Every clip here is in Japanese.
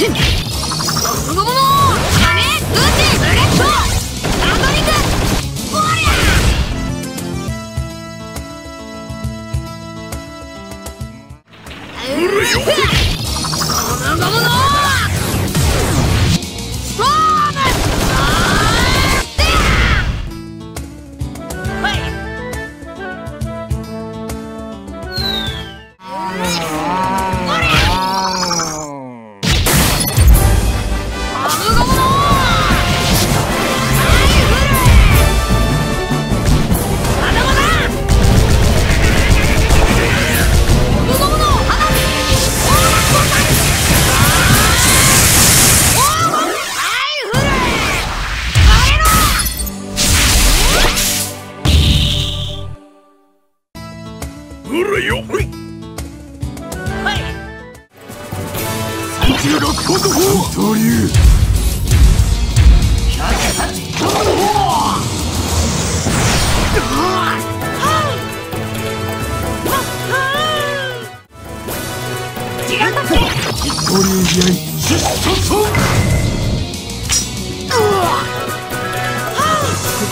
Hit!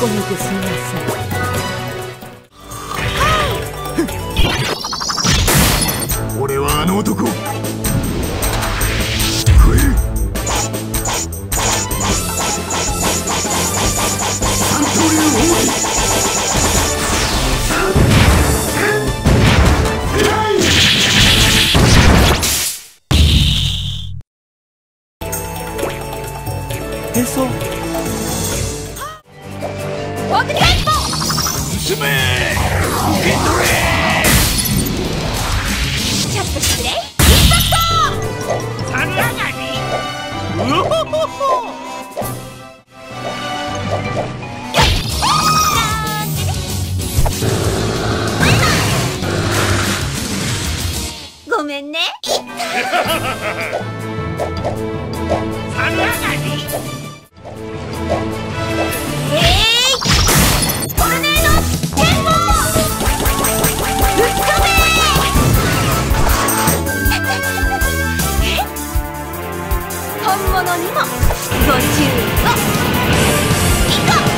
こにいてすみません俺はあの男食える三刀流王子 eso? ¡Tiempo! ¡Sume! ¡Gendore! ¡Chapter Play! ¡Impacto! ¡Sanagani! ¡Uhohoho! 本物にもご注意を。以下。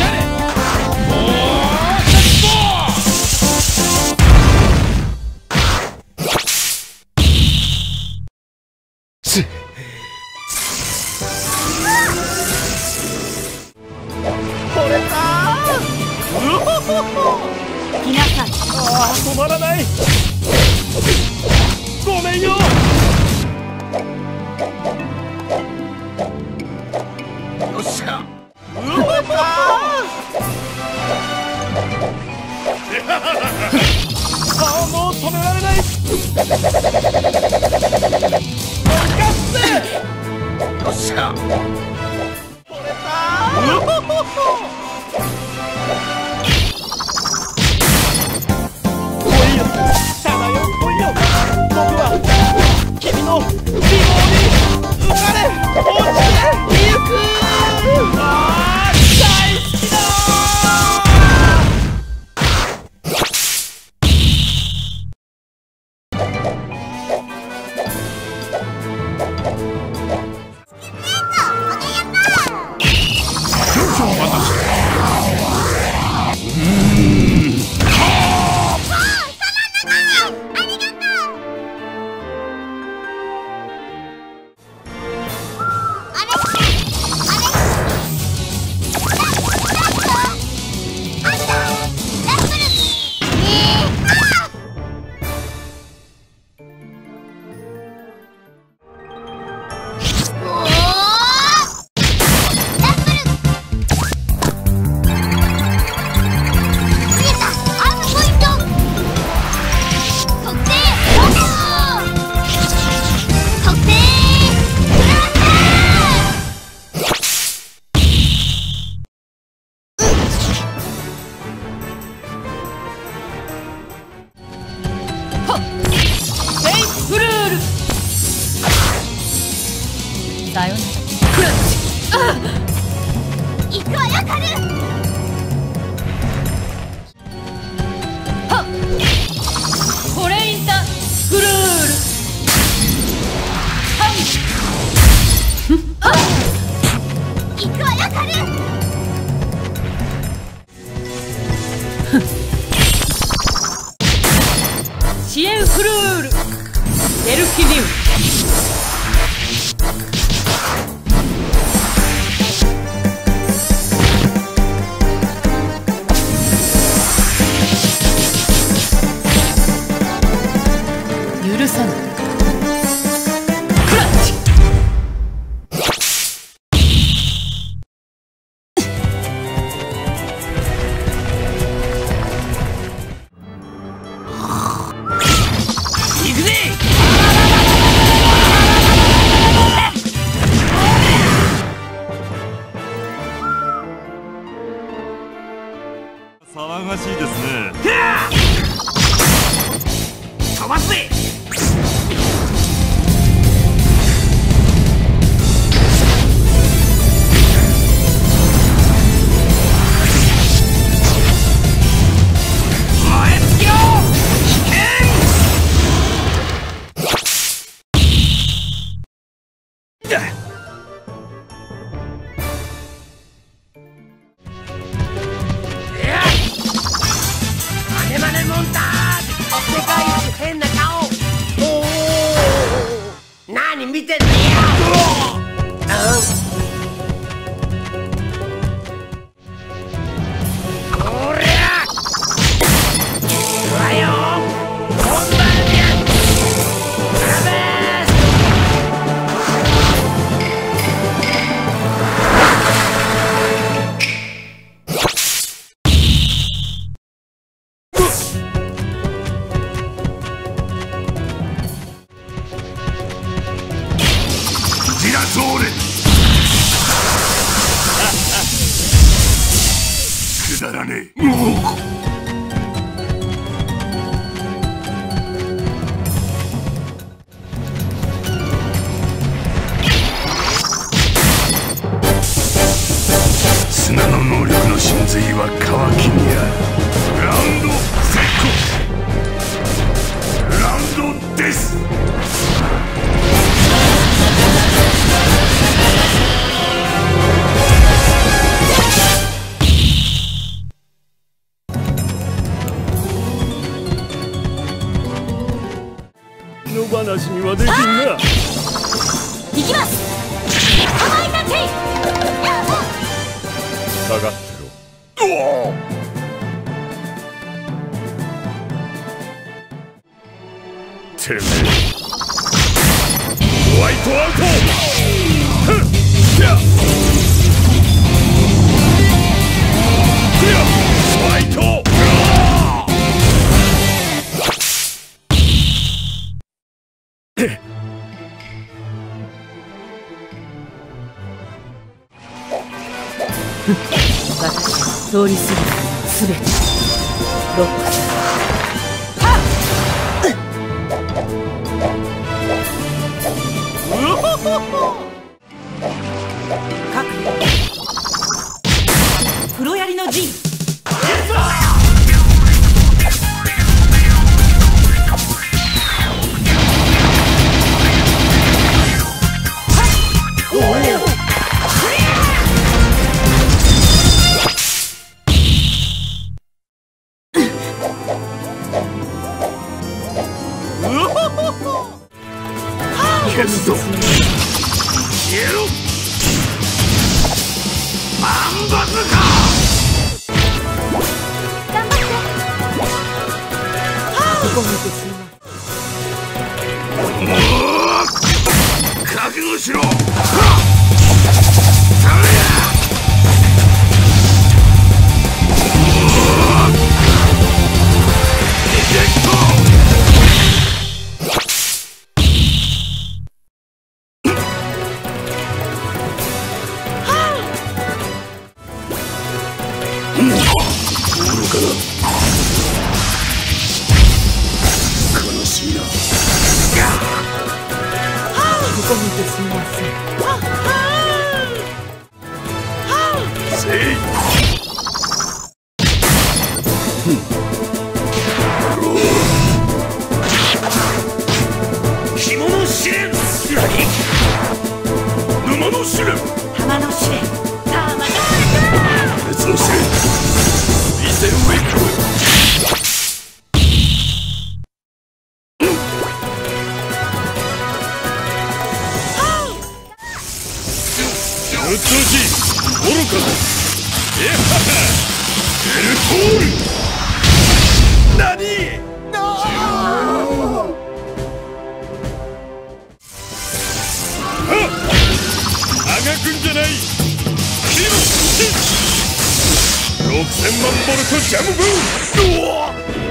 支援フルール。デルキディウ野放しにはできんな。行きます！甘いたち下がってろ。おおてめえ。ホワイトアウト通り過ぎたものすべて。ロックだ。各消すぞ消えろ。万抜か。頑張って。ここ見てすみません覚悟しろて愚かだえははエルトール何 6000 万ボルトジャムブー。